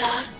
Lisa.